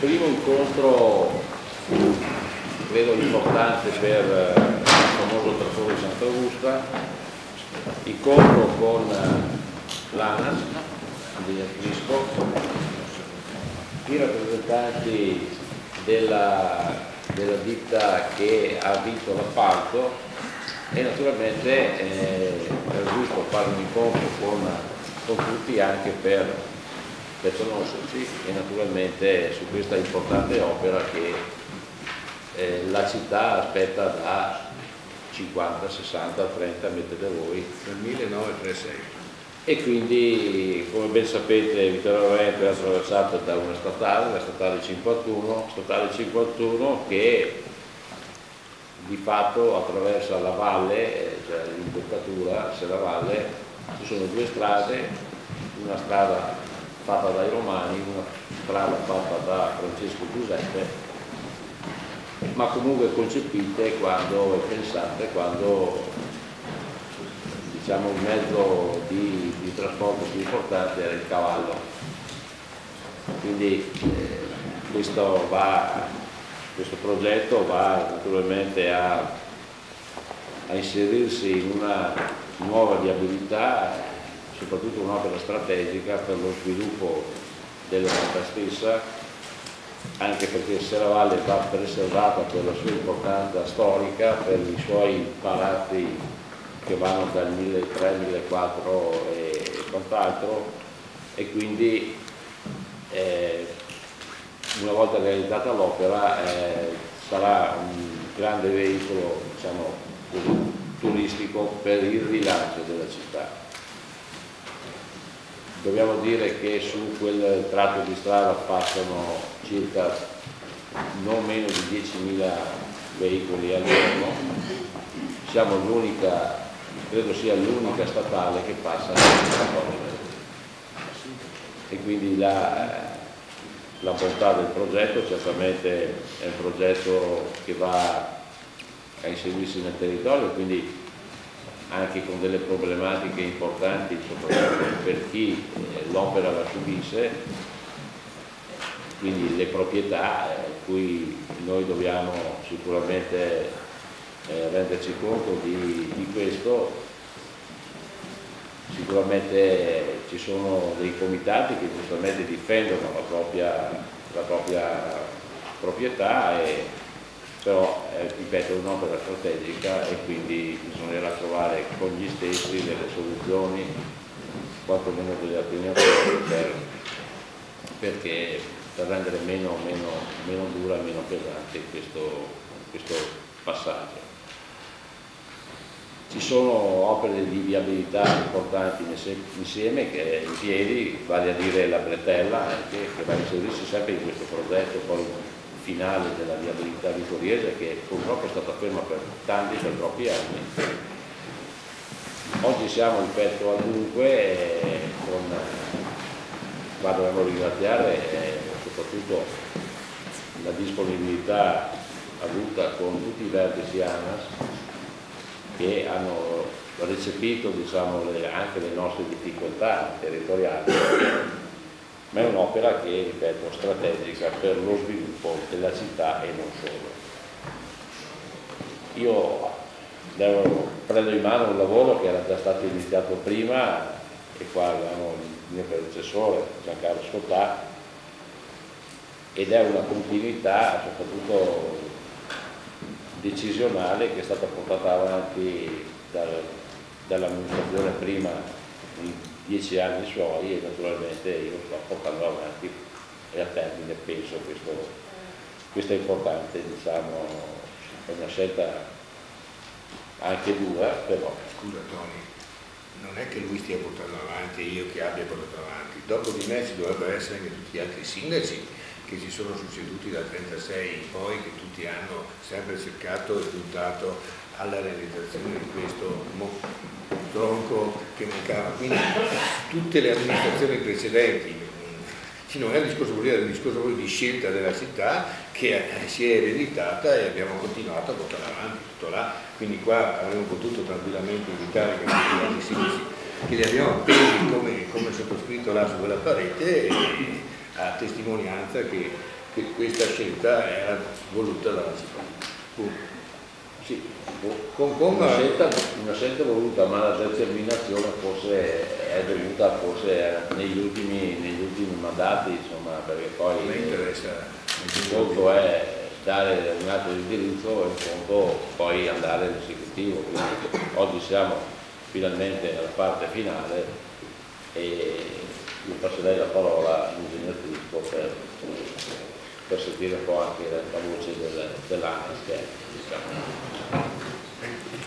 primo incontro credo importante per eh, il famoso trattore di Sant'Augusta, incontro con eh, l'ANAS di Atrisco, i rappresentanti della, della ditta che ha vinto l'appalto e naturalmente eh, è giusto fare un incontro con, con tutti anche per, per conoscerci e naturalmente su questa importante opera che eh, la città aspetta da 50, 60, 30 mettete voi. Nel 1936. E quindi, come ben sapete, Vittorio Veneto è attraversata da una statale, la statale 51, statale 51 che di fatto attraversa la valle, cioè l'imboccatura, se la valle, ci sono due strade, una strada fatta dai romani, una strada fatta da Francesco Giuseppe ma comunque concepite quando e pensate quando diciamo, il mezzo di, di, trasporto più importante era il cavallo. Quindi eh, questo, va, questo, progetto va naturalmente a, a inserirsi in una nuova viabilità, soprattutto un'opera strategica per lo sviluppo della città stessa anche perché Serravalle va preservata per la sua importanza storica, per i suoi palazzi che vanno dal 1300, 1400 e quant'altro. E quindi eh, una volta realizzata l'opera eh, sarà un grande veicolo diciamo, turistico per il rilancio della città dobbiamo dire che su quel tratto di strada passano circa non meno di 10.000 veicoli al giorno, siamo l'unica, credo sia l'unica statale che passa e quindi la, la bontà del progetto certamente è un progetto che va a inserirsi nel territorio, quindi anche con delle problematiche importanti, soprattutto per chi eh, l'opera la subisse, quindi le proprietà, eh, cui noi dobbiamo sicuramente eh, renderci conto di, di, questo, sicuramente ci sono dei comitati che giustamente difendono la propria, la propria proprietà e però eh, ripeto è un'opera strategica e quindi bisognerà trovare con gli stessi delle soluzioni, quantomeno delle alternative per, perché, per rendere meno, meno, meno dura e meno pesante questo, questo passaggio. Ci sono opere di viabilità importanti insieme che in piedi, vale a dire la bretella anche, che va a inserirsi sempre in questo progetto, poi finale della viabilità vittoriese che purtroppo è stata ferma per tanti, per troppi anni. Oggi siamo, ripeto, a dunque, con, qua dobbiamo ringraziare soprattutto la disponibilità avuta con tutti i vertici ANAS che hanno recepito diciamo, le, anche le nostre difficoltà territoriali ma è un'opera che, ripeto, strategica per lo sviluppo della città e non solo. Io devo, prendo in mano un lavoro che era già stato iniziato prima e qua abbiamo il mio predecessore Giancarlo Scottà ed è una continuità soprattutto decisionale che è stata portata avanti dal, dall'amministrazione prima dieci anni suoi e naturalmente io sto portando avanti e a termine penso questo, questo è importante, diciamo, è una scelta anche dura, però. Scusa Tony, non è che lui stia portando avanti e io che abbia portato avanti, dopo di me ci dovrebbero essere anche tutti gli altri sindaci che si sono succeduti dal 36 in poi, che tutti hanno sempre cercato e puntato alla realizzazione di questo tronco che mancava. Quindi tutte le amministrazioni precedenti, non è un discorso politico, è un discorso di scelta della città che si è ereditata e abbiamo continuato a portare avanti tutto là. Quindi qua avremmo potuto tranquillamente altri sindaci che li abbiamo appesi come, come sottoscritto là su quella parete a testimonianza che, che che questa scelta era voluta dalla città. Sì, con, con una, scelta, una, scelta, voluta, ma la determinazione forse è dovuta forse negli ultimi, negli ultimi mandati, insomma, perché poi il conto è dare un atto di indirizzo e il conto poi andare all'esecutivo. Quindi oggi siamo finalmente alla parte finale e io passerei la parola all'ingegner Crispo per, per, sentire un po' anche la voce del, dell'ANES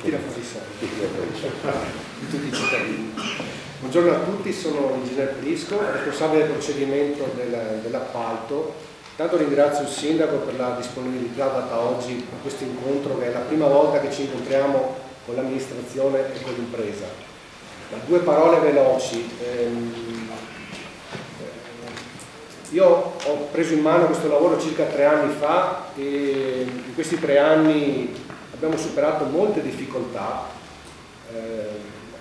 tira tutti i cittadini. Buongiorno a tutti, sono l'ingegner Prisco, responsabile del procedimento del, dell'appalto. Tanto ringrazio il Sindaco per la disponibilità data oggi a questo incontro che è la prima volta che ci incontriamo con l'amministrazione e con l'impresa. Due parole veloci. Ehm, io ho preso in mano questo lavoro circa tre anni fa e in questi tre anni abbiamo superato molte difficoltà, eh,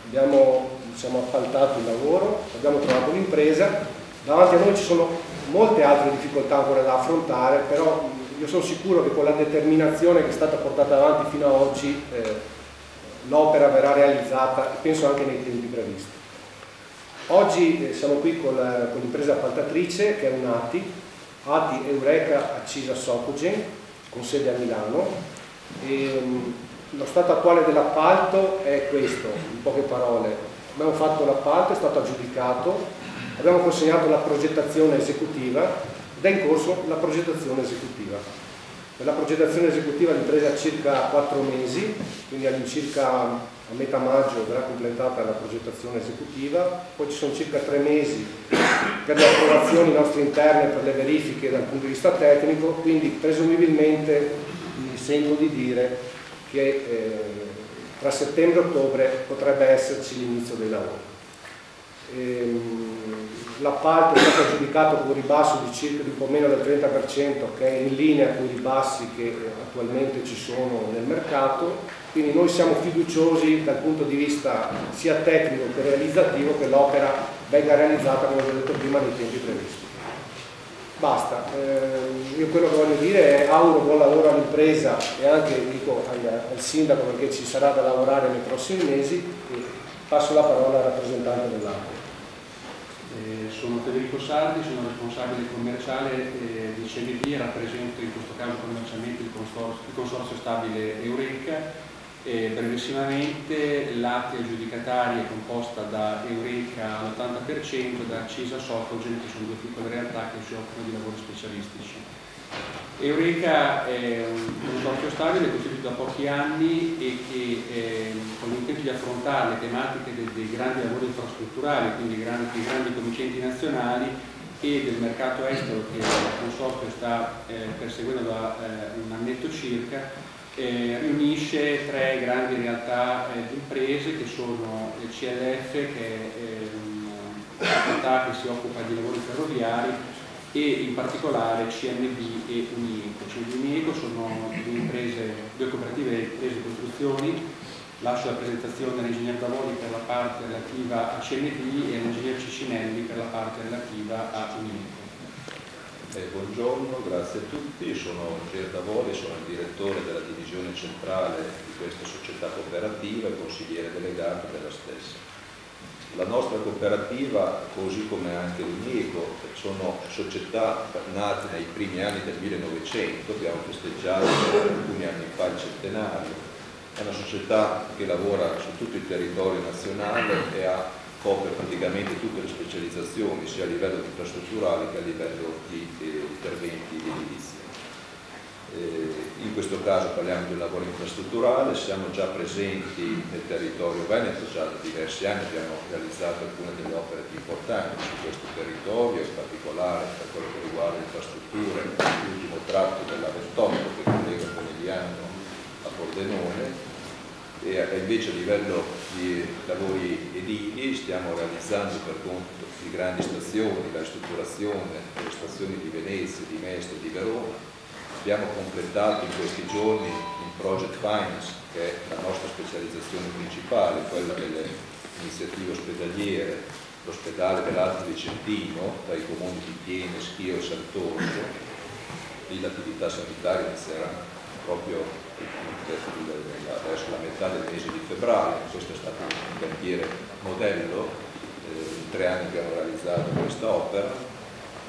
abbiamo diciamo, appaltato il lavoro, abbiamo trovato un'impresa, davanti a noi ci sono molte altre difficoltà ancora da affrontare, però io sono sicuro che con la determinazione che è stata portata avanti fino ad oggi eh, l'opera verrà realizzata, penso anche nei tempi previsti. Oggi eh, siamo qui con l'impresa appaltatrice che è un ATI, Eureka Accisa Socogen, con sede a Milano. E, um, lo stato attuale dell'appalto è questo, in poche parole. Abbiamo fatto l'appalto, è stato aggiudicato, abbiamo consegnato la progettazione esecutiva ed è in corso la progettazione esecutiva. Per la progettazione esecutiva l'impresa ha circa 4 mesi, quindi all'incirca a metà maggio verrà completata la progettazione esecutiva, poi ci sono circa tre mesi per le approvazioni nostre interne, per le verifiche dal punto di vista tecnico, quindi presumibilmente mi sento di dire che eh, tra settembre e ottobre potrebbe esserci l'inizio dei lavori. Ehm, l'appalto è stato aggiudicato con un ribasso di circa di un po' meno del 30% che è in linea con i ribassi che attualmente ci sono nel mercato quindi noi siamo fiduciosi dal punto di vista sia tecnico che realizzativo che l'opera venga realizzata, come ho detto prima, nei tempi previsti. Basta, eh, io quello che voglio dire è auguro buon lavoro all'impresa e anche dico al, al, sindaco perché ci sarà da lavorare nei prossimi mesi e passo la parola al rappresentante dell'AMPO. Eh, sono Federico Sardi, sono responsabile commerciale eh, di e rappresento in questo caso commercialmente il consorzio, il consorzio stabile Eureka e brevissimamente l'ATI aggiudicataria è composta da Eureka all'80% da Cisa Socogen, che sono due piccole realtà che si occupano di lavori specialistici. Eureka è un consorzio stabile costituito da pochi anni e che eh, con l'intento di affrontare le tematiche dei, dei grandi lavori infrastrutturali, quindi dei grandi, dei grandi committenti nazionali e del mercato estero che il consorzio sta eh, perseguendo da eh, un annetto circa, eh, riunisce tre grandi realtà eh, di imprese che sono il CLF che è una realtà che si occupa di lavori ferroviari e in particolare CMB e Unieco. CMB e Unieco sono due, imprese, due cooperative di imprese e costruzioni, lascio la presentazione all'ingegner Davoli per la parte relativa a CMB e all'ingegner Cicinelli per la parte relativa a Unieco. Eh, buongiorno, grazie a tutti, sono Pier Davoli, sono il direttore della divisione centrale di questa società cooperativa e consigliere delegato della stessa. La nostra cooperativa, così come anche l'UNICO, sono società nate nei primi anni del 1900, abbiamo festeggiato alcuni anni fa il centenario, è una società che lavora su tutto il territorio nazionale e ha copre praticamente tutte le specializzazioni sia a livello infrastrutturale che a livello di eh, interventi di edilizia. Eh, in questo caso parliamo di un lavoro infrastrutturale, siamo già presenti nel territorio veneto, già da diversi anni abbiamo realizzato alcune delle opere più importanti su questo territorio, in particolare per quello che riguarda le infrastrutture, l'ultimo tratto della 28 che collega Conegliano a Pordenone, e invece a livello di lavori edili stiamo realizzando per conto di grandi stazioni, la ristrutturazione delle stazioni di Venezia, di Mestre di Verona. Abbiamo completato in questi giorni in Project Finance, che è la nostra specializzazione principale, quella delle iniziative ospedaliere, l'ospedale dell'Alto Vicentino, tra i comuni di Piene, Schio e Sant'Orso, lì l'attività sanitaria inizierà proprio verso la metà del mese di febbraio, questo è stato un cantiere modello, eh, in tre anni abbiamo realizzato questa opera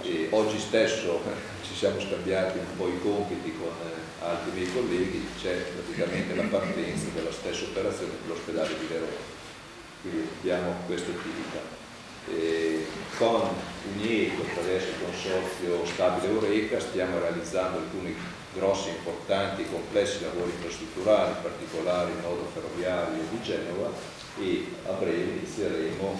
e oggi stesso ci siamo scambiati un po' i compiti con eh, altri miei colleghi, c'è praticamente la partenza della stessa operazione per l'ospedale di Verona, quindi abbiamo questa attività. E con UNIECO attraverso il consorzio Stabile Eureka stiamo realizzando alcuni grossi, importanti, complessi lavori infrastrutturali, in particolare il nodo ferroviario di Genova e a breve inizieremo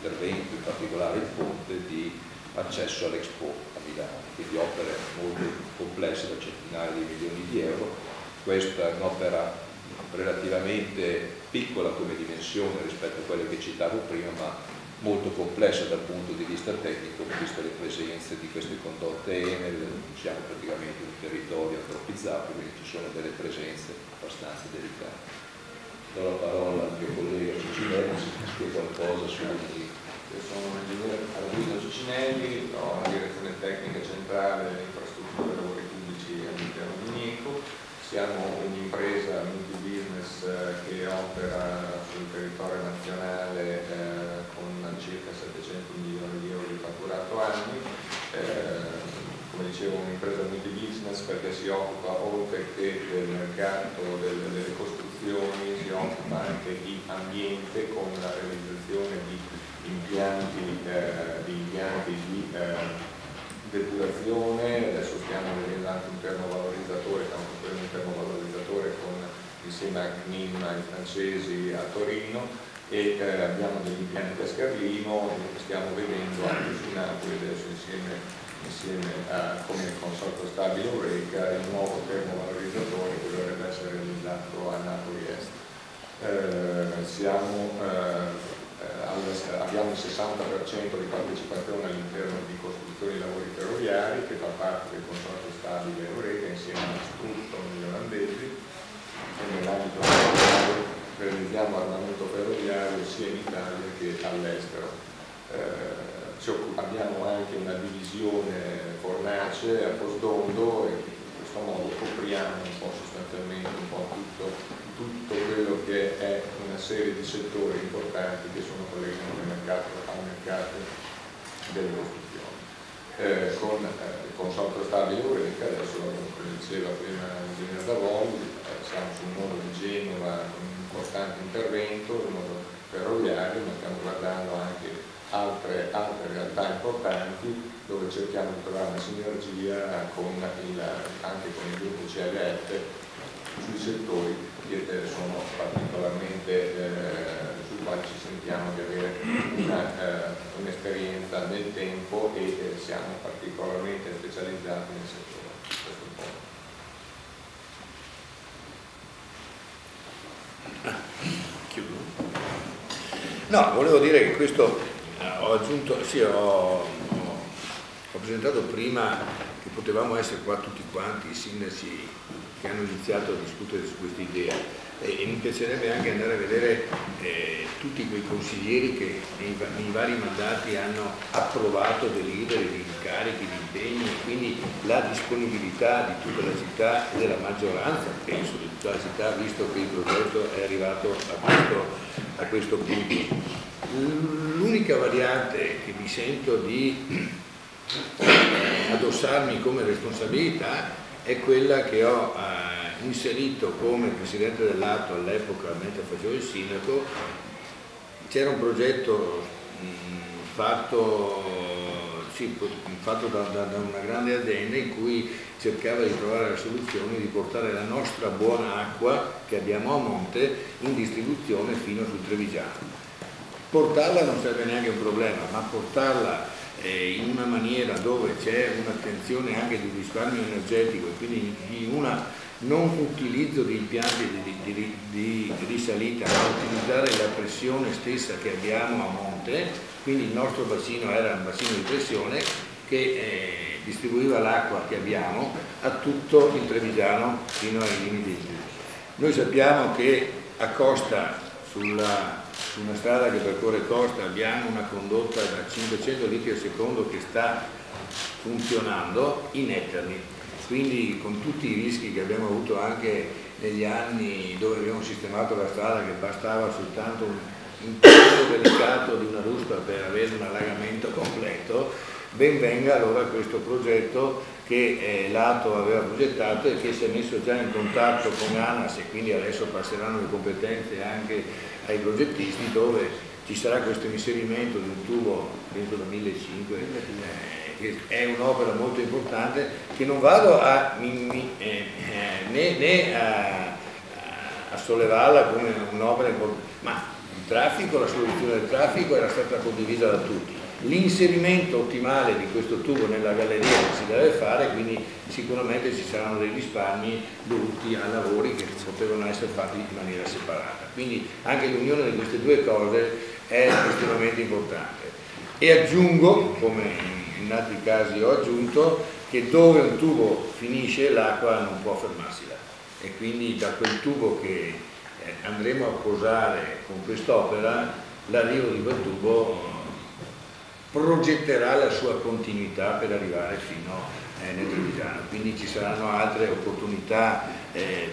quell'intervento, in particolare il ponte di accesso all'Expo a Milano, quindi opere molto complesse da centinaia di milioni di euro. Questa è un'opera relativamente piccola come dimensione rispetto a quelle che citavo prima, ma molto complessa dal punto di vista tecnico, visto le presenze di queste condotte Enel, siamo praticamente un territorio antropizzato, quindi ci sono delle presenze abbastanza delicate. Do la parola al mio collega Cicinelli, se spiega qualcosa su sono un ingegnere Guido Cicinelli, ho la direzione tecnica centrale delle infrastrutture e lavori pubblici all'interno di NICO, siamo un'impresa multi-business eh, che opera sul territorio nazionale eh, con circa 700 milioni di euro di fatturato anni. Eh, come dicevo un'impresa multi-business perché si occupa oltre che del mercato delle, delle costruzioni, si occupa anche di ambiente con la realizzazione di impianti, eh, di, impianti di eh, depurazione, adesso stiamo vedendo anche un termovalorizzatore, stiamo costruendo un termovalorizzatore con, insieme a CNIM, ai francesi a Torino. E eh, abbiamo degli impianti a Scarlino stiamo vedendo anche su Napoli adesso insieme, insieme a, come consortio stabile Eureka il nuovo termovalorizzatore che dovrebbe essere realizzato a Napoli Est. Eh, siamo eh, abbiamo il 60% di partecipazione all'interno di costruzioni di lavori ferroviari che fa parte del consorzio stabile Eureka insieme a Strutto gli olandesi e nell'ambito realizziamo armamento ferroviario sia in Italia che all'estero. Eh, abbiamo anche una divisione fornace a Posdondo e in questo modo copriamo un po' sostanzialmente un po' tutto tutto quello che è una serie di settori importanti che sono collegati al mercato, al mercato delle costruzioni. Eh, con eh, il consortio stabile Eureka, adesso come diceva prima l'ingegnere Davoli, eh, siamo sul nodo di Genova con un importante intervento, il nodo ferroviario, ma stiamo guardando anche altre, altre realtà importanti dove cerchiamo di trovare una sinergia con il, anche con il gruppo CLF sui settori che sono particolarmente eh, sui quali ci sentiamo di avere un'esperienza un nel tempo e eh, siamo particolarmente specializzati nel settore. No, volevo dire che questo eh, ho aggiunto, sì, ho, ho, presentato prima che potevamo essere qua tutti quanti i sindaci che hanno iniziato a discutere su questa idea. E, e mi piacerebbe anche andare a vedere eh, tutti quei consiglieri che nei, nei, vari mandati hanno approvato delibere di incarichi, di impegni e quindi la disponibilità di tutta la città e della maggioranza, penso di tutta la città, visto che il progetto è arrivato a questo, a questo punto. L'unica variante che mi sento di addossarmi come responsabilità è quella che ho eh, inserito come presidente dell'atto all'epoca mentre facevo il sindaco, c'era un progetto mh, fatto, sì, fatto da, da, da, una grande azienda in cui cercava di trovare la soluzione di portare la nostra buona acqua che abbiamo a monte in distribuzione fino sul Trevigiano. Portarla non sarebbe neanche un problema, ma portarla eh, in una maniera dove c'è un'attenzione anche di risparmio energetico e quindi di un non utilizzo di impianti di, di, di, di, risalita, ma utilizzare la pressione stessa che abbiamo a monte, quindi il nostro bacino era un bacino di pressione che eh, distribuiva l'acqua che abbiamo a tutto il Trevigiano fino ai limiti. Noi sappiamo che a Costa sulla su una strada che percorre costa abbiamo una condotta da 500 litri al secondo che sta funzionando in Etterni. Quindi con tutti i rischi che abbiamo avuto anche negli anni dove abbiamo sistemato la strada che bastava soltanto un impegno delicato di una ruspa per avere un allagamento completo, ben venga allora questo progetto che eh, l'Ato aveva progettato e che si è messo già in contatto con ANAS e quindi adesso passeranno le competenze anche ai progettisti dove ci sarà questo inserimento di un tubo penso da 1500 eh, che è un'opera molto importante che non vado a, mi, eh, né, né a, a, sollevarla come un'opera importante ma il traffico, la soluzione del traffico era stata condivisa da tutti l'inserimento ottimale di questo tubo nella galleria che si deve fare, quindi sicuramente ci saranno dei risparmi dovuti a lavori che potevano essere fatti in maniera separata. Quindi anche l'unione di queste due cose è estremamente importante. E aggiungo, come in altri casi ho aggiunto, che dove un tubo finisce l'acqua non può fermarsi là. E quindi da quel tubo che eh, andremo a posare con quest'opera, l'arrivo di quel tubo progetterà la sua continuità per arrivare fino eh, nel Trevigiano. Quindi ci saranno altre opportunità eh,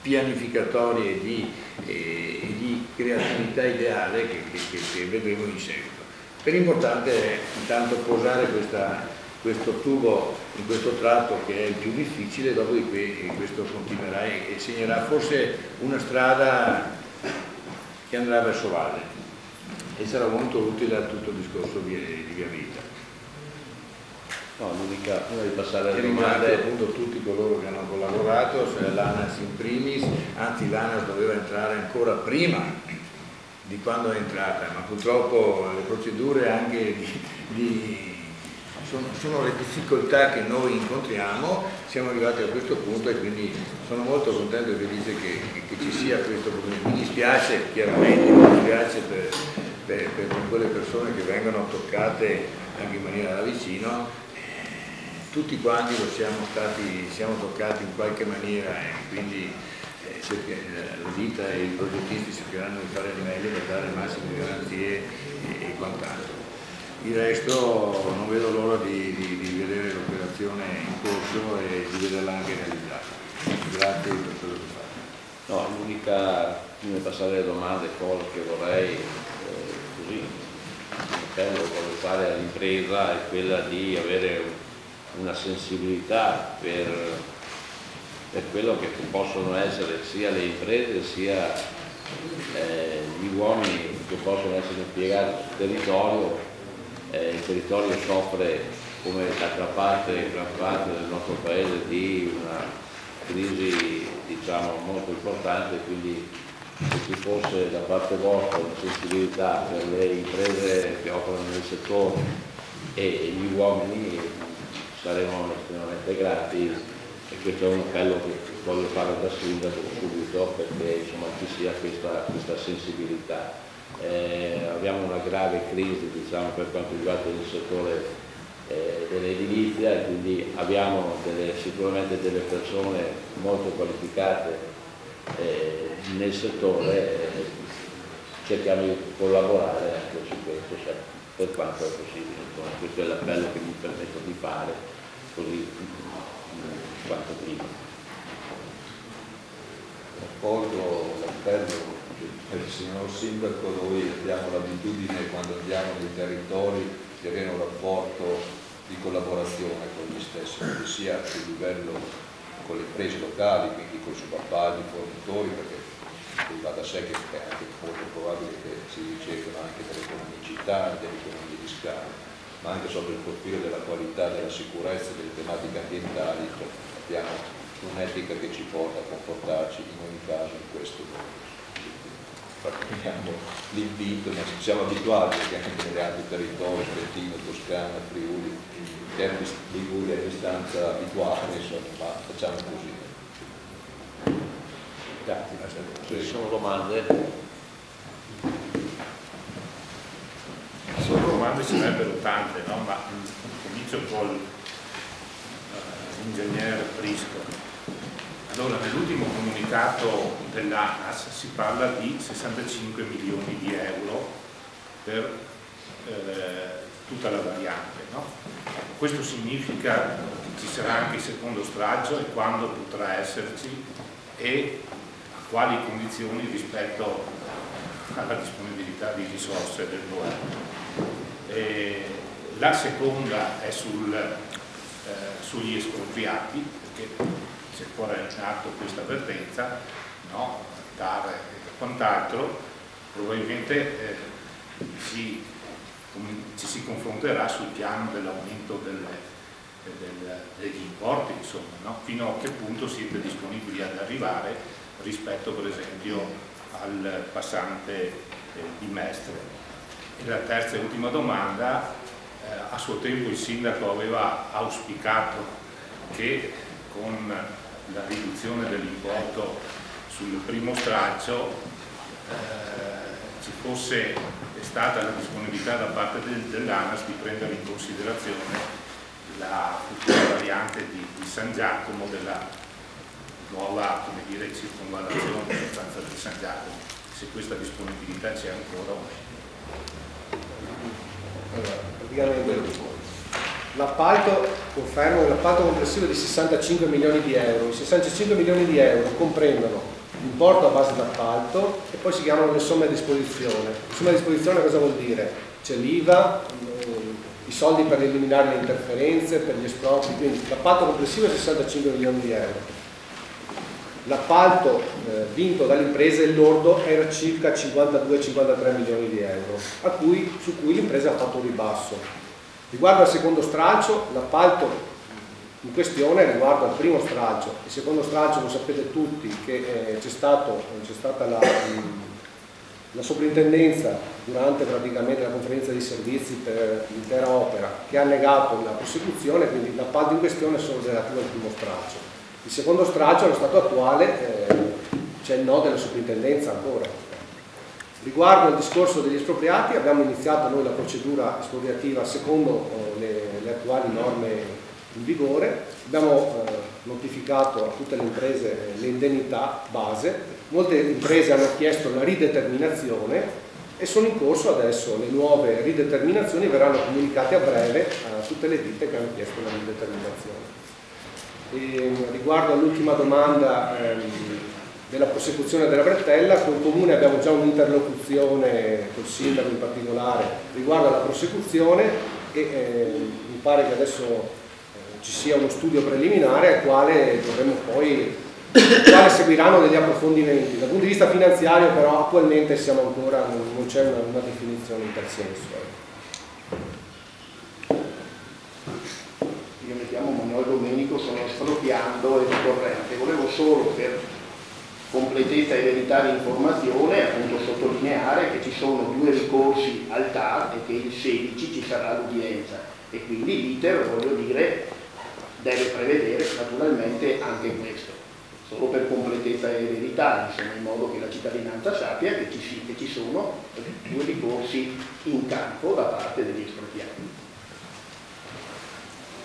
pianificatorie di, eh, di, creatività ideale che, che, che, vedremo in seguito. Per l'importante è intanto posare questa, questo tubo in questo tratto che è il più difficile, dopodiché questo continuerà e segnerà forse una strada che andrà verso valle e sarà molto utile a tutto il discorso di, di via vita. No, l'unica, prima di passare alle domande... appunto tutti coloro che hanno collaborato, l'ANAS in primis, anzi l'ANAS doveva entrare ancora prima di quando è entrata, ma purtroppo le procedure anche di, di sono, sono, le difficoltà che noi incontriamo, siamo arrivati a questo punto e quindi sono molto contento e felice che, che, che ci sia questo problema. Mi dispiace chiaramente, mi dispiace per, per, per, quelle persone che vengono toccate anche in maniera da vicino, eh, tutti quanti siamo stati, siamo toccati in qualche maniera e quindi eh, eh, la vita e i progettisti cercheranno di fare il meglio per dare le massime garanzie e, quant'altro. Il resto non vedo l'ora di, di, di vedere l'operazione in corso e di vederla anche realizzata. Grazie per quello che fate. No, l'unica, prima di passare alle domande, cosa che vorrei bello voglio fare all'impresa è quella di avere una sensibilità per, per, quello che possono essere sia le imprese sia eh, gli uomini che possono essere impiegati sul territorio. Eh, il territorio soffre come d'altra parte, gran parte del nostro paese di una crisi diciamo, molto importante, quindi se ci fosse da parte vostra una sensibilità per le imprese che operano nel settore e gli uomini saremo estremamente grati e questo è un appello che voglio fare da sindaco subito perché insomma, ci sia questa, questa sensibilità. Eh, abbiamo una grave crisi diciamo, per quanto riguarda il settore eh, dell'edilizia e quindi abbiamo delle, sicuramente delle persone molto qualificate eh, nel settore eh, cerchiamo di collaborare anche su questo cioè, per quanto è possibile. Insomma, questo è l'appello che mi permetto di fare così mm, quanto prima. Accolgo l'appello del signor Sindaco, noi abbiamo l'abitudine quando andiamo nei territori di avere un rapporto di collaborazione con gli stessi, sia a livello con le imprese locali, quindi con i subappalti, i fornitori, perché va da sé che è anche molto probabile che si ricerchino anche delle economicità, delle economie di scala, ma anche sotto il profilo della qualità, della sicurezza, delle tematiche ambientali, abbiamo un'etica che ci porta a comportarci in ogni caso in questo modo. Facciamo l'invito, ma siamo abituati anche negli altri territori, Trentino, Toscana, Friuli, che è Liguria è distanza abituale, insomma, ma facciamo così. Grazie. Se ci sono domande? Sono domande ce n'ebbero tante, no? ma comincio con uh, Prisco. Allora, nell'ultimo comunicato dell'ANAS si parla di 65 milioni di euro per eh, tutta la variante No? Questo significa che ci sarà anche il secondo stralcio e quando potrà esserci e a quali condizioni rispetto alla disponibilità di risorse del governo. La seconda è sul, eh, sugli espropriati, perché se ancora in atto questa avvertenza, no, e quant'altro, probabilmente eh, si, ci si confronterà sul piano dell'aumento del, del, degli importi, insomma, no? fino a che punto siete disponibili ad arrivare rispetto per esempio al passante eh, di Mestre. E la terza e ultima domanda, eh, a suo tempo il sindaco aveva auspicato che con la riduzione dell'importo sul primo straccio eh, ci fosse stata la disponibilità da parte del, dell'ANAS di prendere in considerazione la futura variante di, di San Giacomo della nuova come dire, circonvallazione in sostanza di San Giacomo, se questa disponibilità c'è ancora o meno. Allora, praticamente L'appalto, confermo, l'appalto complessivo di 65 milioni di euro. I 65 milioni di euro comprendono l'importo a base d'appalto e poi si chiamano le somme a disposizione. Somme a disposizione cosa vuol dire? C'è l'IVA, i soldi per eliminare le interferenze, per gli espropri, quindi l'appalto complessivo è 65 milioni di euro. L'appalto eh, vinto dalle imprese, il lordo, era circa 52-53 milioni di euro, cui, su cui l'impresa ha fatto un ribasso. Riguardo al secondo stralcio, l'appalto in questione riguarda il primo stralcio. Il secondo stralcio lo sapete tutti che eh, c'è stata la, la, soprintendenza durante praticamente la conferenza di servizi per l'intera opera che ha negato la prosecuzione, quindi l'appalto in questione è solo relativo al primo stralcio. Il secondo stralcio allo stato attuale eh, c'è il no della soprintendenza ancora. Riguardo al discorso degli espropriati abbiamo iniziato noi la procedura espropriativa secondo eh, le, le, attuali norme in vigore, abbiamo eh, notificato a tutte le imprese le indennità base, molte imprese hanno chiesto la rideterminazione e sono in corso adesso le nuove rideterminazioni verranno comunicate a breve a tutte le ditte che hanno chiesto la rideterminazione. E, riguardo all'ultima domanda ehm, della prosecuzione della bretella, con il Comune abbiamo già un'interlocuzione col Sindaco in particolare riguardo alla prosecuzione e eh, mi pare che adesso ci sia uno studio preliminare al quale dovremo poi quale seguiranno degli approfondimenti. Dal punto di vista finanziario però attualmente siamo ancora, non, c'è una, una, definizione in tal senso. Io mi chiamo Manuel Domenico, sono espropriando e corrente. Volevo solo per completezza e verità di informazione, appunto sottolineare che ci sono due ricorsi al TAR e che il 16 ci sarà l'udienza e quindi l'iter, voglio dire, deve prevedere naturalmente anche questo, solo per completezza e verità, insomma, in modo che la cittadinanza sappia che ci, che ci sono due ricorsi in campo da parte degli espropriati.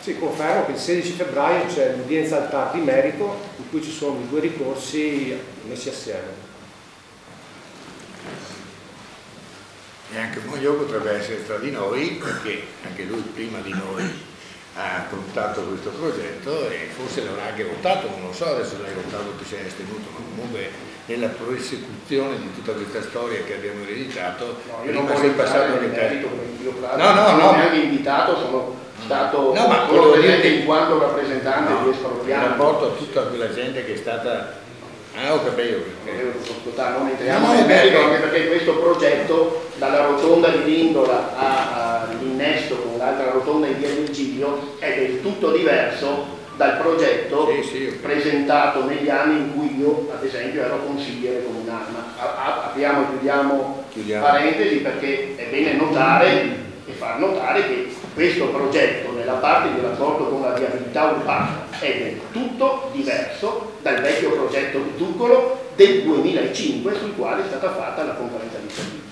Sì, confermo che il 16 febbraio c'è l'udienza al TAR di merito in cui ci sono i due ricorsi messi assieme. E anche Moglio potrebbe essere tra di noi perché anche lui prima di noi ha affrontato questo progetto e forse l'avrà anche votato, non lo so, adesso l'hai votato ti sei astenuto, ma comunque nella prosecuzione di tutta questa storia che abbiamo ereditato, no, io non voglio passato nel merito, no, no, no, mi hanno invitato, sono stato no, ma solo presente in quanto rappresentante no, di espropriati. In rapporto a tutta quella gente che è stata... Ah, ho capito. Perché... Non entriamo no, nel merito anche perché questo progetto dalla rotonda di Lindola all'innesto con l'altra rotonda in via Virgilio è del tutto diverso dal progetto sì, sì, presentato negli anni in cui io ad esempio ero consigliere comunale. Ma apriamo e chiudiamo, chiudiamo parentesi perché è bene notare e far notare che questo progetto nella parte di rapporto con la viabilità urbana è del tutto diverso dal vecchio progetto di Zuccolo del 2005 sul quale è stata fatta la conferenza di servizi.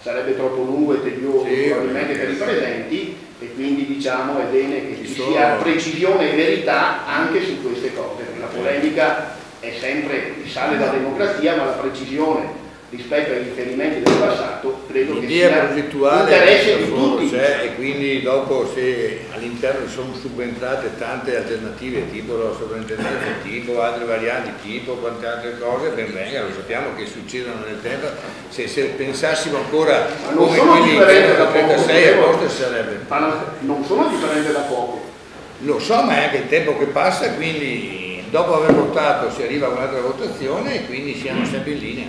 Sarebbe troppo lungo e tedioso sì, probabilmente per i presenti e quindi diciamo è bene che ci sia precisione e verità anche su queste cose. La polemica è sempre risale da democrazia ma la precisione rispetto ai riferimenti del passato, credo che sia progettuale interesse di tutti. c'è e quindi dopo se all'interno sono subentrate tante alternative tipo la sovrintendenza, tipo altre varianti, tipo quante altre cose, ben venga, lo sappiamo che succedono nel tempo, se, se pensassimo ancora come quelli poco, 36 a Matteo. posto sarebbe. Ma non sono differenti da poco. Lo so, ma è anche il tempo che passa, quindi dopo aver votato si arriva a un'altra votazione e quindi siamo sempre in linea.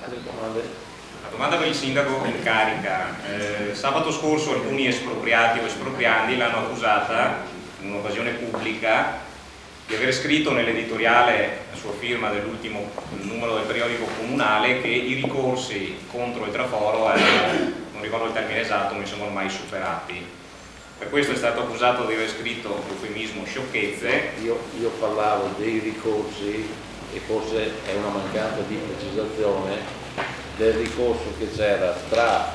Altre domande? La domanda per il sindaco in carica. Eh, sabato scorso alcuni espropriati o espropriandi l'hanno accusata in un'occasione pubblica di aver scritto nell'editoriale a sua firma dell'ultimo numero del periodico comunale che i ricorsi contro il traforo erano, non ricordo il termine esatto, non sono mai superati. Per questo è stato accusato di aver scritto, eufemismo, sciocchezze. Io, io parlavo dei ricorsi e forse è una mancanza di precisazione del ricorso che c'era tra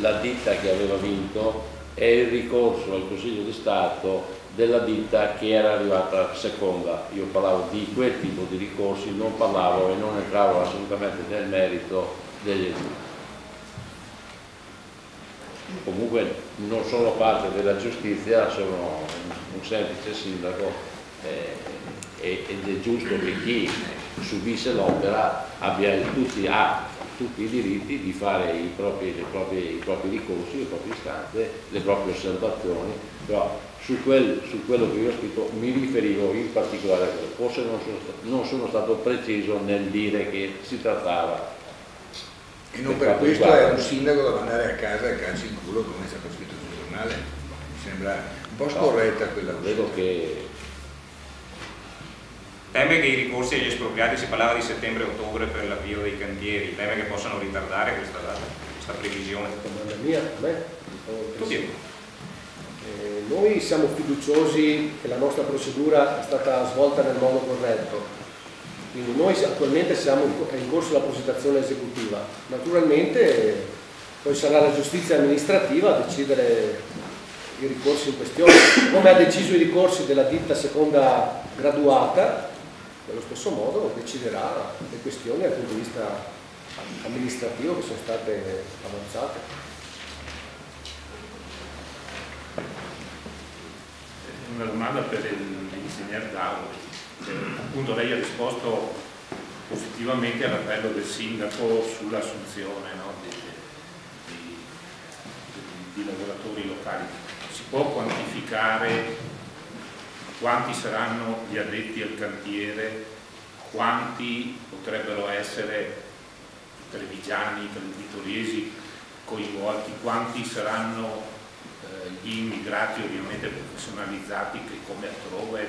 la ditta che aveva vinto e il ricorso al Consiglio di Stato della ditta che era arrivata seconda. Io parlavo di quel tipo di ricorsi, non parlavo e non entravo assolutamente nel merito degli Comunque non sono parte della giustizia, sono un semplice sindaco eh, ed è giusto che chi subisce l'opera abbia tutti, ha tutti i diritti di fare i propri, proprie- i propri ricorsi, le proprie istanze, le proprie osservazioni, però su, quel- su quello che io ho scritto mi riferivo in particolare a quello. Forse non sono, non sono stato preciso nel dire che si trattava E non Per questo è un sindaco da mandare a casa e calci in culo come è stato scritto sul giornale. Mi sembra un po' scorretta quella Vedo che Teme che i ricorsi agli espropriati, si parlava di settembre-ottobre per l'avvio dei cantieri, teme che possano ritardare questa data, questa previsione. Domanda mia, a me? Tutti. Eh, noi siamo fiduciosi che la nostra procedura è stata svolta nel modo corretto, quindi noi attualmente siamo in corso la progettazione esecutiva. Naturalmente poi sarà la giustizia amministrativa a decidere i ricorsi in questione, come ha deciso i ricorsi della ditta seconda graduata, nello stesso modo deciderà le questioni dal punto di vista amministrativo che sono state avanzate. Una domanda per l'ingegnere Dauro. Eh, Appunto lei ha risposto positivamente all'appello del sindaco sull'assunzione no, di, di- di- di lavoratori locali. Si può quantificare quanti saranno gli addetti al cantiere, quanti potrebbero essere trevigiani, vitoriesi coinvolti, quanti saranno eh, gli immigrati ovviamente professionalizzati che come altrove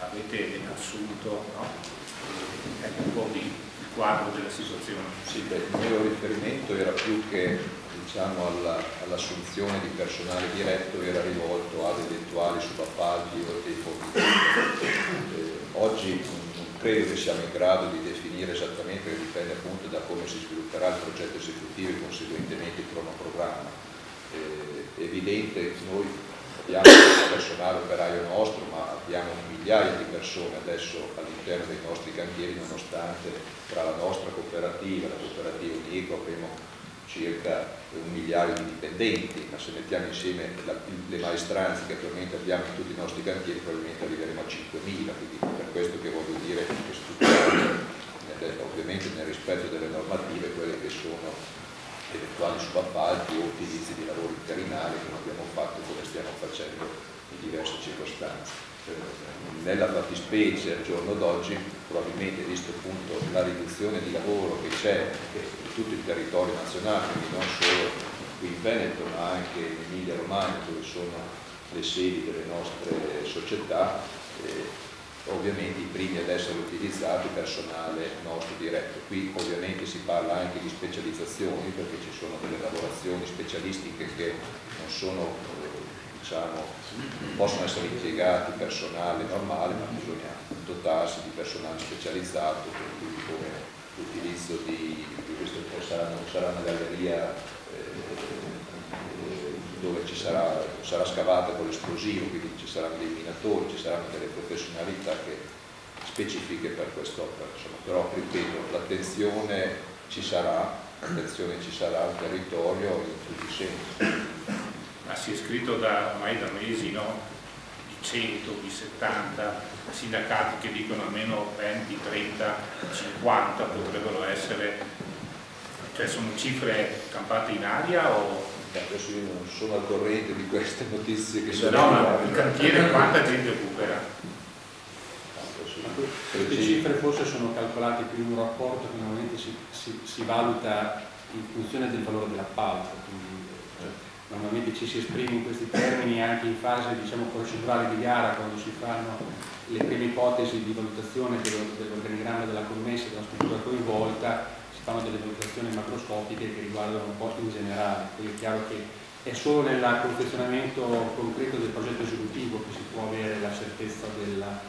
avete assunto, no? Eh, ecco un po' di, il quadro della situazione. Sì, beh, il mio riferimento era più che diciamo, alla- all'assunzione di personale diretto, era rivolto ad eventuali subappalti o dei fornitori. Eh, oggi non credo che siamo in grado di definire esattamente, perché dipende appunto da come si svilupperà il progetto esecutivo e conseguentemente il cronoprogramma. Eh, è evidente che noi abbiamo il personale operaio nostro, ma abbiamo migliaia di persone adesso all'interno dei nostri cantieri, nonostante tra la nostra cooperativa la cooperativa Unico avremo circa un migliaio di dipendenti, ma se mettiamo insieme la- le maestranze che attualmente abbiamo in tutti i nostri cantieri probabilmente arriveremo a 5.000, quindi per questo che voglio dire che nel- ovviamente nel rispetto delle normative quelle che sono eventuali subappalti o utilizzi di lavori interinali che non abbiamo fatto come stiamo facendo in diverse circostanze. Eh, Nella fattispecie al giorno d'oggi, probabilmente visto appunto la riduzione di lavoro che c'è in tutto il territorio nazionale, quindi non solo qui in Veneto ma anche in Emilia Romagna dove sono le sedi delle nostre società, eh, ovviamente i primi ad essere utilizzati personale nostro diretto. Qui ovviamente si parla anche di specializzazioni perché ci sono delle lavorazioni specialistiche che non sono, diciamo, possono essere impiegati personale normale, ma bisogna dotarsi di personale specializzato, quindi come l'utilizzo di, di questo sarà, sarà una galleria eh, dove ci sarà, sarà scavata con l'esplosivo, quindi ci saranno dei minatori, ci saranno delle professionalità che specifiche per quest'opera, però ripeto, l'attenzione ci sarà, l'attenzione ci sarà al territorio in tutti i sensi. Ma si è scritto da, ormai da mesi, no? Di 100, di 70, sindacati che dicono almeno 20, 30, 50 potrebbero essere, cioè sono cifre campate in aria o adesso io non sono al corrente di queste notizie che sono no, ma il cantiere quanta gente occuperà? Queste cifre forse sono calcolate più in un rapporto che normalmente si, si, si valuta in funzione del valore dell'appalto, cioè, normalmente ci si esprime in questi termini anche in fase diciamo, procedurale di gara quando si fanno le prime ipotesi di valutazione dell'organigramma della commessa della struttura coinvolta, si fanno delle valutazioni macroscopiche che riguardano un po' in generale, quindi è chiaro che è solo nel confezionamento concreto del progetto esecutivo che si può avere la certezza della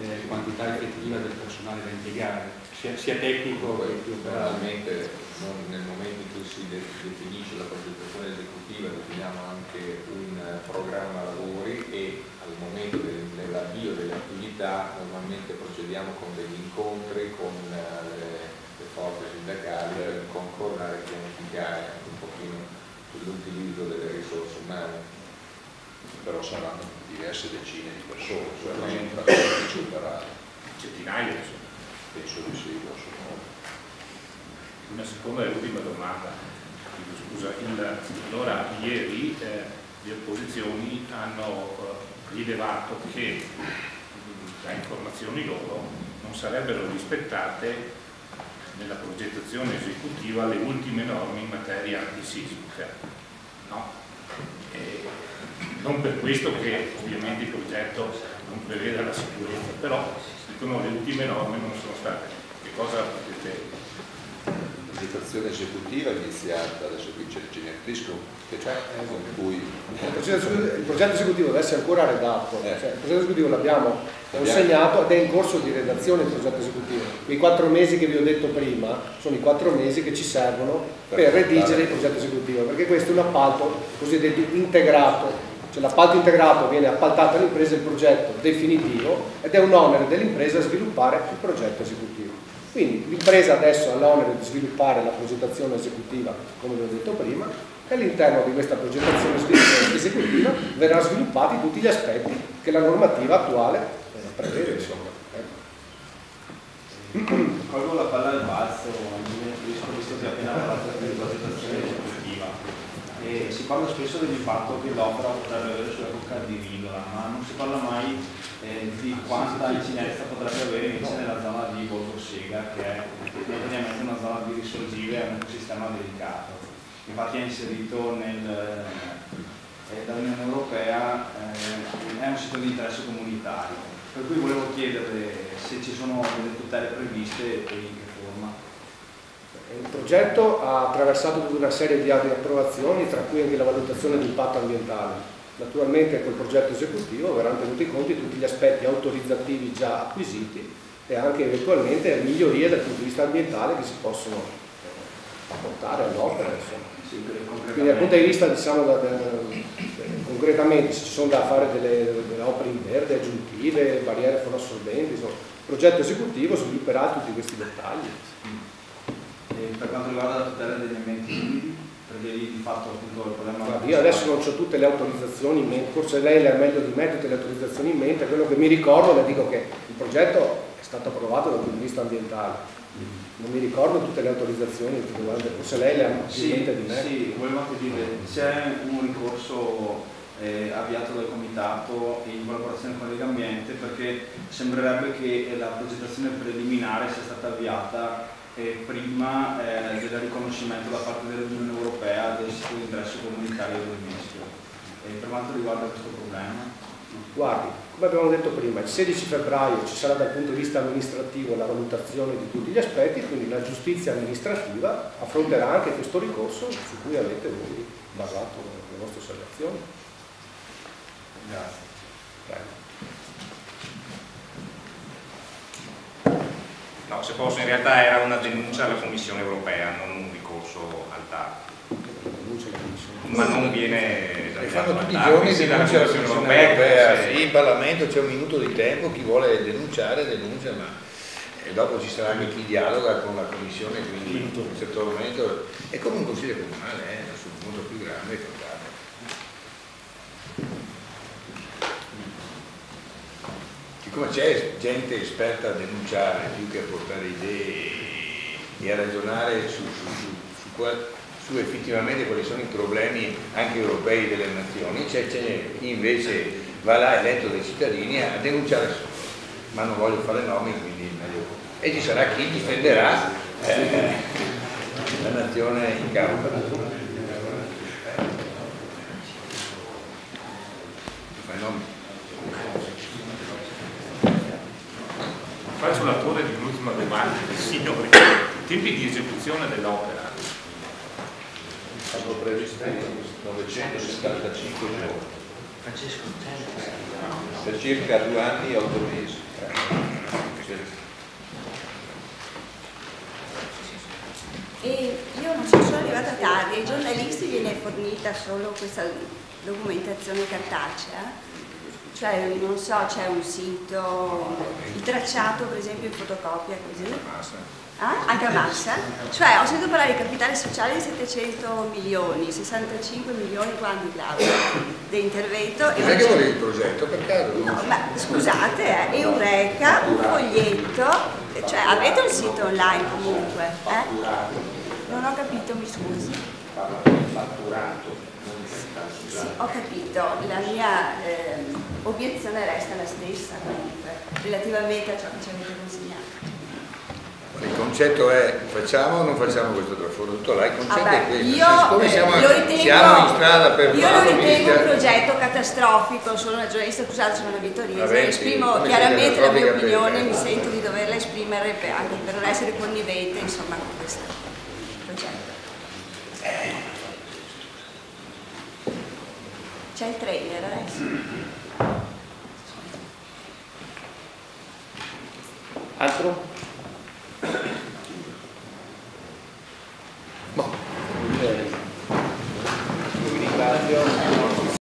eh, quantità effettiva del personale da impiegare, sia, sia tecnico che più Probabilmente nel momento in cui si definisce la progettazione esecutiva definiamo anche un programma lavori e al momento dell'avvio delle attività normalmente procediamo con degli incontri con eh, le, le forze sindacali per concordare e pianificare un pochino sull'utilizzo delle risorse umane. Però saranno diverse decine di persone, cioè non sono praticamente superate. Centinaia Penso di sì, lo so. Una seconda e ultima domanda. Scusa, il, allora ieri eh, le opposizioni hanno eh, rilevato che da informazioni loro non sarebbero rispettate nella progettazione esecutiva le ultime norme in materia antisismica. No? Non per questo che ovviamente il progetto non prevede la sicurezza, però dicono le ultime norme non sono state. Che cosa potete la progettazione esecutiva è iniziata, adesso qui c'è il Ginetrisco che c'è, con cui... Il progetto esecutivo deve essere ancora redatto, eh. cioè, il progetto esecutivo l'abbiamo consegnato ed è in corso di redazione il progetto esecutivo. Quei quattro mesi che vi ho detto prima sono i quattro mesi che ci servono per, per redigere il progetto esecutivo, perché questo è un appalto cosiddetto integrato cioè l'appalto integrato viene appaltato all'impresa il progetto definitivo ed è un onere dell'impresa sviluppare il progetto esecutivo. Quindi l'impresa adesso ha l'onere di sviluppare la progettazione esecutiva, come vi ho detto prima, e all'interno di questa progettazione esecutiva verranno sviluppati tutti gli aspetti che la normativa attuale eh, prevede. Insomma. Colgo la palla al balzo, visto che appena parlato di e si parla spesso dell'impatto che l'opera potrebbe avere sulla bocca di Ridola, ma non si parla mai eh, di quanta incidenza potrebbe avere invece nella zona di Sega, che è praticamente una zona di risorgive, è un ecosistema delicato. Infatti è inserito nel, eh, dall'Unione Europea, eh, è un sito di interesse comunitario. Per cui volevo chiedere se ci sono delle tutele previste e. Il progetto ha attraversato tutta una serie di approvazioni, tra cui anche la valutazione di impatto ambientale. Naturalmente col progetto esecutivo verranno tenuti conti tutti gli aspetti autorizzativi già acquisiti e anche eventualmente migliorie dal punto di vista ambientale che si possono apportare all'opera. Quindi dal punto di vista, diciamo, da, da, concretamente se ci sono da fare delle, delle opere in verde aggiuntive, barriere fonoassorbenti, insomma, il progetto esecutivo svilupperà tutti questi dettagli per quanto riguarda la tutela degli ambienti umidi, perché lì di fatto appunto il problema... Guarda, io adesso non ho tutte le autorizzazioni in mente, forse lei le ha meglio di me tutte le autorizzazioni in mente, quello che mi ricordo le dico che il progetto è stato approvato dal punto di vista ambientale, non mi ricordo tutte le autorizzazioni, forse lei le ha più sì, mente di me. Sì, volevo anche dire, c'è un ricorso eh, avviato dal comitato in collaborazione con Legambiente perché sembrerebbe che la progettazione preliminare sia stata avviata eh, prima eh, del riconoscimento da parte dell'Unione Europea del sito di interesse comunitario del Mischio. E per quanto riguarda questo problema? Guardi, come abbiamo detto prima, il 16 febbraio ci sarà dal punto di vista amministrativo la valutazione di tutti gli aspetti, quindi la giustizia amministrativa affronterà anche questo ricorso su cui avete voi basato le vostre osservazioni. Grazie. Prego. No, se posso, in realtà era una denuncia alla Commissione europea, non un ricorso al TAR. Ma non viene E i Ah, giorni quindi dalla Commissione europea, europea. sì. Sì, in Parlamento c'è un minuto di tempo, chi vuole denunciare denuncia, ma e dopo ci sarà anche chi dialoga con la Commissione, quindi in un certo momento è come un consiglio comunale, eh, sul punto più grande che Siccome c'è gente esperta a denunciare più che a portare idee e a ragionare su, su, su, su qual- effettivamente quali sono i problemi anche europei delle nazioni, c'è, c'è chi invece va là eletto dai cittadini a denunciare solo, ma non voglio fare nomi quindi meglio. E ci sarà chi difenderà eh, la nazione in campo. Tempi di esecuzione dell'opera. Sono previsti 975 giorni. Per circa due anni e otto mesi. E io non so, sono arrivata tardi, ai giornalisti viene fornita solo questa documentazione cartacea, cioè non so, c'è un sito, il tracciato per esempio in fotocopia così, Ah, anche a massa? Cioè ho sentito parlare di capitale sociale di 700 milioni, 65 milioni quanti Claudio, di intervento. e Non è non che volevi il progetto, per caso? No, ma scusate, eh, Eureka, un foglietto, cioè avete un sito online comunque, eh? Non ho capito, mi scusi. Sì, ho capito, la mia ehm, obiezione resta la stessa comunque, relativamente a ciò che ci avete consegnato. Il concetto è facciamo o non facciamo questo traforo? Tutto là, il concetto Vabbè, è questo. io Siccome eh, siamo, lo ritengo, siamo in strada per io lo ritengo un progetto catastrofico, sono una giornalista, scusate, sono una vittorese, Vabbè, sì, esprimo chiaramente la mia opinione, mi eh. sento di doverla esprimere per, anche per non essere connivente insomma con questo progetto. C'è il trailer adesso. Altro? Boh. Vi ringrazio.